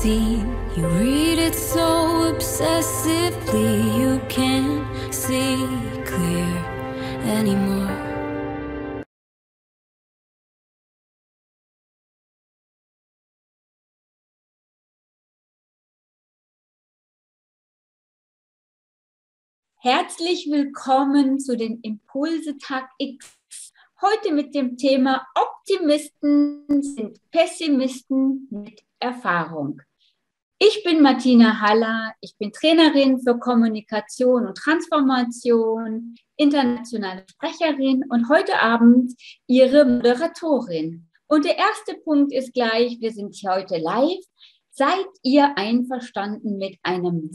scene. You read it so obsessively, you can't see clear anymore. Herzlich willkommen zu den Impulse Tag X. Heute mit dem Thema Optimisten sind Pessimisten mit Erfahrung. Ich bin Martina Haller, ich bin Trainerin für Kommunikation und Transformation, internationale Sprecherin und heute Abend Ihre Moderatorin. Und der erste Punkt ist gleich, wir sind heute live Seid ihr einverstanden mit einem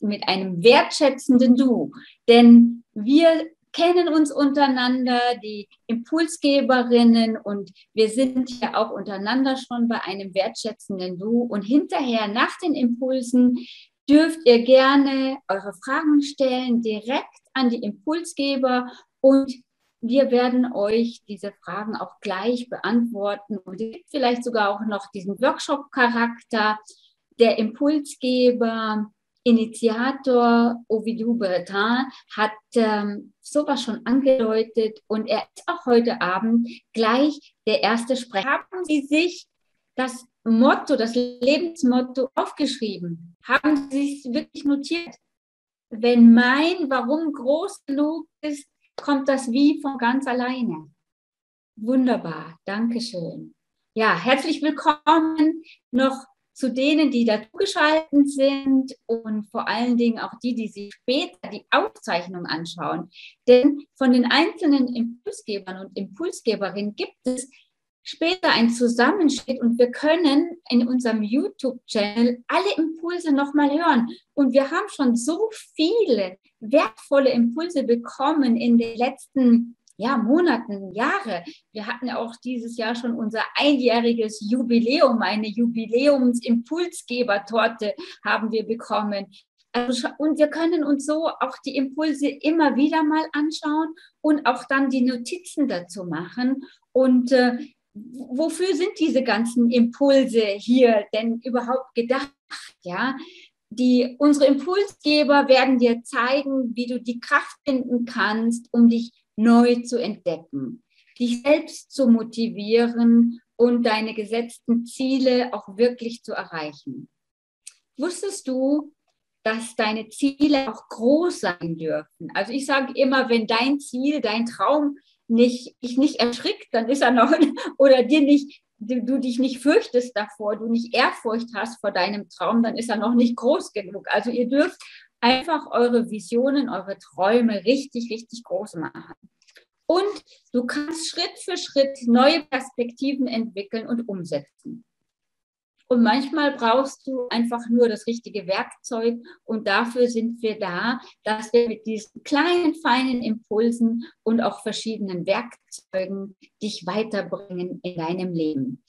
mit einem wertschätzenden Du? Denn wir kennen uns untereinander, die Impulsgeberinnen und wir sind ja auch untereinander schon bei einem wertschätzenden Du. Und hinterher nach den Impulsen dürft ihr gerne eure Fragen stellen, direkt an die Impulsgeber und wir werden euch diese Fragen auch gleich beantworten und es gibt vielleicht sogar auch noch diesen Workshop-Charakter. Der Impulsgeber, Initiator Ovidiu Bertin hat ähm, sowas schon angedeutet und er ist auch heute Abend gleich der erste Sprecher. Haben Sie sich das Motto, das Lebensmotto aufgeschrieben? Haben Sie es wirklich notiert? Wenn mein Warum groß genug ist, kommt das Wie von ganz alleine. Wunderbar, Dankeschön. Ja, herzlich willkommen noch zu denen, die dazugeschaltet sind und vor allen Dingen auch die, die sich später die Aufzeichnung anschauen. Denn von den einzelnen Impulsgebern und Impulsgeberinnen gibt es später ein Zusammenschnitt und wir können in unserem YouTube-Channel alle Impulse nochmal hören. Und wir haben schon so viele wertvolle Impulse bekommen in den letzten ja, Monaten, Jahre. Wir hatten ja auch dieses Jahr schon unser einjähriges Jubiläum, eine Jubiläumsimpulsgebertorte haben wir bekommen. Also, und wir können uns so auch die Impulse immer wieder mal anschauen und auch dann die Notizen dazu machen. Und äh, wofür sind diese ganzen Impulse hier denn überhaupt gedacht? Ja, die, unsere Impulsgeber werden dir zeigen, wie du die Kraft finden kannst, um dich neu zu entdecken, dich selbst zu motivieren und deine gesetzten Ziele auch wirklich zu erreichen. Wusstest du, dass deine Ziele auch groß sein dürfen? Also ich sage immer, wenn dein Ziel, dein Traum nicht, dich nicht erschrickt, dann ist er noch, oder dir nicht, du, dich nicht fürchtest davor, du nicht Ehrfurcht hast vor deinem Traum, dann ist er noch nicht groß genug. Also ihr dürft einfach eure Visionen, eure Träume richtig, richtig groß machen. Und du kannst Schritt für Schritt neue Perspektiven entwickeln und umsetzen. Und manchmal brauchst du einfach nur das richtige Werkzeug. Und dafür sind wir da, dass wir mit diesen kleinen, feinen Impulsen und auch verschiedenen Werkzeugen dich weiterbringen in deinem Leben.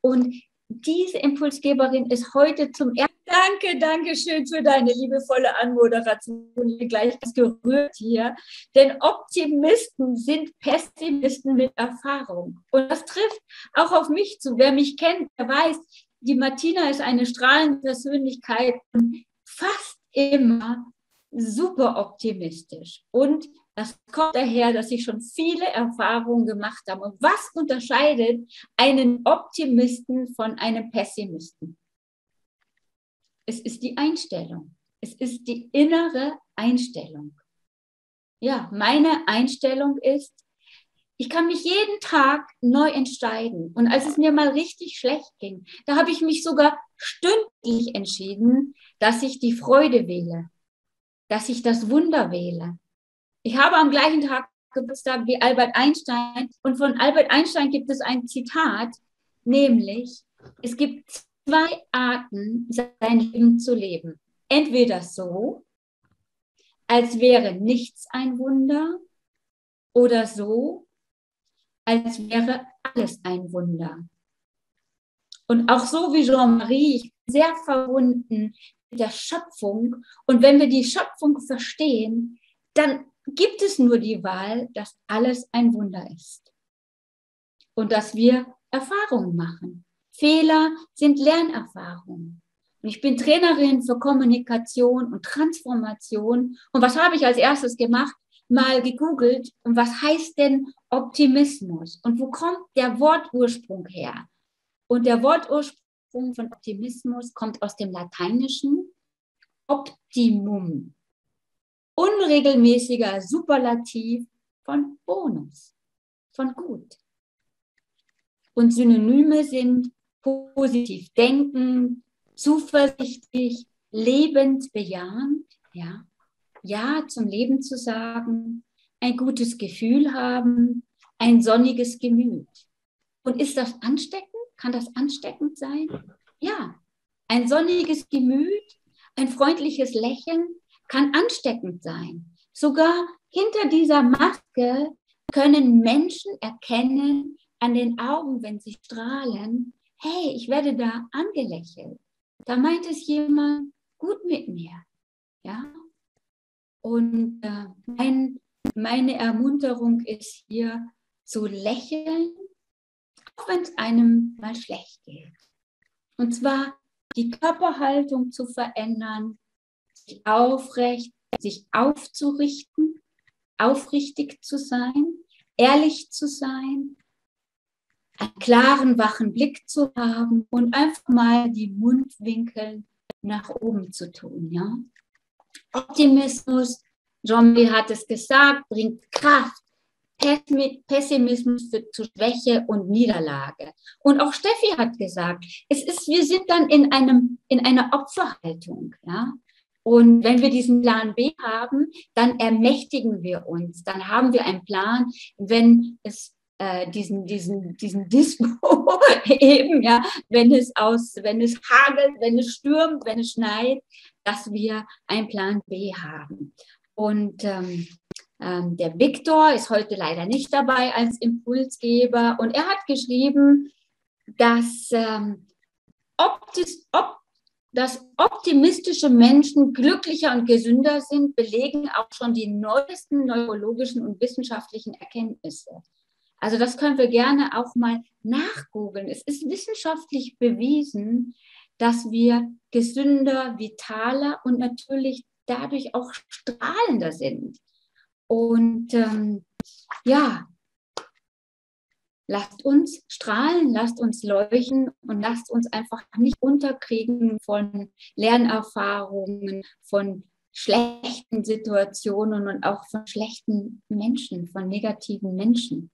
Und diese Impulsgeberin ist heute zum ersten Danke, danke schön für deine liebevolle Anmoderation. Ich bin gleich gerührt hier. Denn Optimisten sind Pessimisten mit Erfahrung. Und das trifft auch auf mich zu. Wer mich kennt, der weiß, die Martina ist eine strahlende Persönlichkeit und fast immer super optimistisch. Und das kommt daher, dass ich schon viele Erfahrungen gemacht habe. Und was unterscheidet einen Optimisten von einem Pessimisten? Es ist die Einstellung. Es ist die innere Einstellung. Ja, meine Einstellung ist, ich kann mich jeden Tag neu entscheiden. Und als es mir mal richtig schlecht ging, da habe ich mich sogar stündlich entschieden, dass ich die Freude wähle, dass ich das Wunder wähle, ich habe am gleichen Tag Geburtstag wie Albert Einstein und von Albert Einstein gibt es ein Zitat, nämlich, es gibt zwei Arten, sein Leben zu leben. Entweder so, als wäre nichts ein Wunder, oder so, als wäre alles ein Wunder. Und auch so wie Jean-Marie, ich bin sehr verbunden mit der Schöpfung. Und wenn wir die Schöpfung verstehen, dann gibt es nur die Wahl, dass alles ein Wunder ist und dass wir Erfahrungen machen. Fehler sind Lernerfahrungen. Und ich bin Trainerin für Kommunikation und Transformation. Und was habe ich als erstes gemacht? Mal gegoogelt. Und was heißt denn Optimismus? Und wo kommt der Wortursprung her? Und der Wortursprung von Optimismus kommt aus dem Lateinischen Optimum. Unregelmäßiger Superlativ von Bonus, von gut. Und Synonyme sind positiv denken, zuversichtlich, lebend bejahend, ja, ja zum Leben zu sagen, ein gutes Gefühl haben, ein sonniges Gemüt. Und ist das ansteckend? Kann das ansteckend sein? Ja, ein sonniges Gemüt, ein freundliches Lächeln kann ansteckend sein. Sogar hinter dieser Maske können Menschen erkennen an den Augen, wenn sie strahlen, hey, ich werde da angelächelt. Da meint es jemand gut mit mir. Ja? Und äh, mein, meine Ermunterung ist hier zu lächeln, auch wenn es einem mal schlecht geht. Und zwar die Körperhaltung zu verändern, sich aufrecht, sich aufzurichten, aufrichtig zu sein, ehrlich zu sein, einen klaren, wachen Blick zu haben und einfach mal die Mundwinkel nach oben zu tun. Ja? Optimismus, Zombie hat es gesagt, bringt Kraft. Pessimismus führt zu Schwäche und Niederlage. Und auch Steffi hat gesagt, es ist, wir sind dann in einem, in einer Opferhaltung, ja. Und wenn wir diesen Plan B haben, dann ermächtigen wir uns. Dann haben wir einen Plan, wenn es äh, diesen, diesen, diesen Dispo eben, ja, wenn es aus, wenn es hagelt, wenn es stürmt, wenn es schneit, dass wir einen Plan B haben. Und ähm, ähm, der Viktor ist heute leider nicht dabei als Impulsgeber und er hat geschrieben, dass, ähm, optis, op, dass optimistische Menschen glücklicher und gesünder sind, belegen auch schon die neuesten neurologischen und wissenschaftlichen Erkenntnisse. Also das können wir gerne auch mal nachgoogeln. Es ist wissenschaftlich bewiesen, dass wir gesünder, vitaler und natürlich dadurch auch strahlender sind. Und ähm, ja, lasst uns strahlen, lasst uns leuchten und lasst uns einfach nicht unterkriegen von Lernerfahrungen, von schlechten Situationen und auch von schlechten Menschen, von negativen Menschen.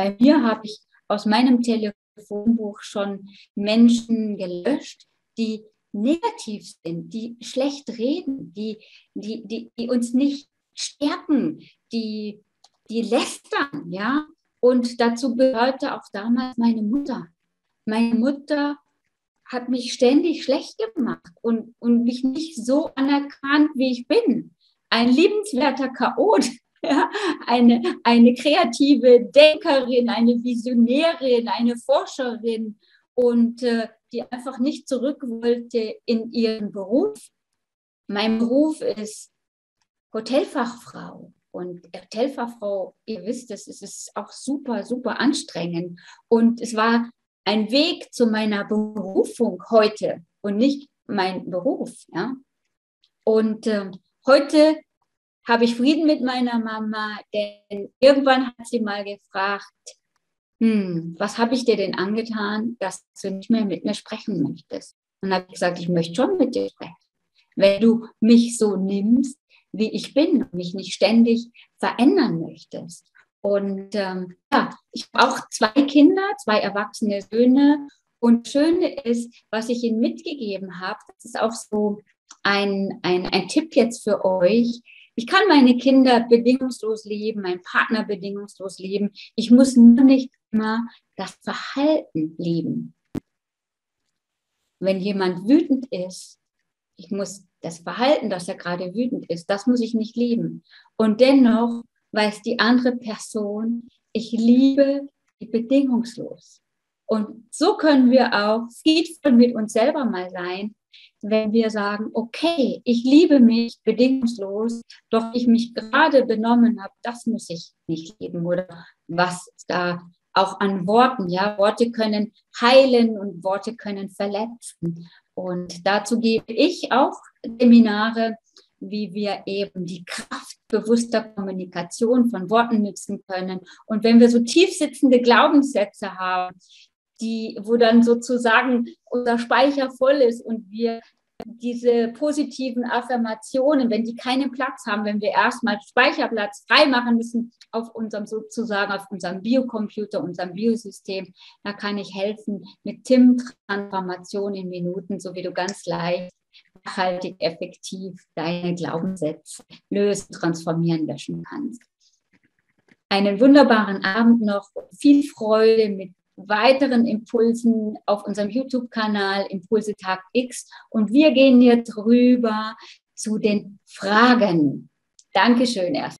Bei mir habe ich aus meinem Telefonbuch schon Menschen gelöscht, die negativ sind, die schlecht reden, die, die, die, die uns nicht stärken, die, die lästern, ja. Und dazu gehörte auch damals meine Mutter. Meine Mutter hat mich ständig schlecht gemacht und, und mich nicht so anerkannt, wie ich bin. Ein liebenswerter Chaot, ja, eine, eine kreative Denkerin, eine Visionärin, eine Forscherin und äh, die einfach nicht zurück wollte in ihren Beruf. Mein Beruf ist Hotelfachfrau. Und Hotelfachfrau, ihr wisst es, es ist auch super, super anstrengend. Und es war ein Weg zu meiner Berufung heute und nicht mein Beruf. Ja? Und äh, heute habe ich Frieden mit meiner Mama, denn irgendwann hat sie mal gefragt, hm, was habe ich dir denn angetan, dass du nicht mehr mit mir sprechen möchtest? Und habe gesagt, ich möchte schon mit dir sprechen. Wenn du mich so nimmst, wie ich bin und mich nicht ständig verändern möchtest. Und ähm, ja, ich habe auch zwei Kinder, zwei erwachsene Söhne. Und Schöne ist, was ich ihnen mitgegeben habe, das ist auch so ein, ein, ein Tipp jetzt für euch, ich kann meine Kinder bedingungslos lieben, meinen Partner bedingungslos lieben. Ich muss nur nicht immer das Verhalten lieben. Wenn jemand wütend ist, ich muss das Verhalten, dass er gerade wütend ist, das muss ich nicht lieben. Und dennoch weiß die andere Person, ich liebe bedingungslos. Und so können wir auch friedvoll mit uns selber mal sein wenn wir sagen, okay, ich liebe mich bedingungslos, doch ich mich gerade benommen habe, das muss ich nicht lieben oder was da auch an Worten. Ja, Worte können heilen und Worte können verletzen. Und dazu gebe ich auch Seminare, wie wir eben die Kraft bewusster Kommunikation von Worten nutzen können. Und wenn wir so tief sitzende Glaubenssätze haben, die, wo dann sozusagen unser Speicher voll ist und wir diese positiven Affirmationen, wenn die keinen Platz haben, wenn wir erstmal Speicherplatz freimachen müssen auf unserem sozusagen, auf unserem Biocomputer, unserem Biosystem, da kann ich helfen mit TIM-Transformation in Minuten, so wie du ganz leicht nachhaltig, effektiv deine Glaubenssätze lösen, transformieren, löschen kannst. Einen wunderbaren Abend noch, viel Freude mit weiteren Impulsen auf unserem YouTube-Kanal Impulse Tag X. Und wir gehen jetzt rüber zu den Fragen. Dankeschön erst.